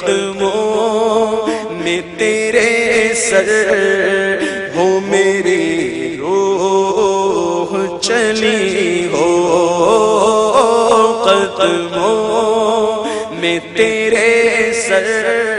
قدموں میں تیرے سر ہو میری روح چلی ہو۔ قدموں میں تیرے سر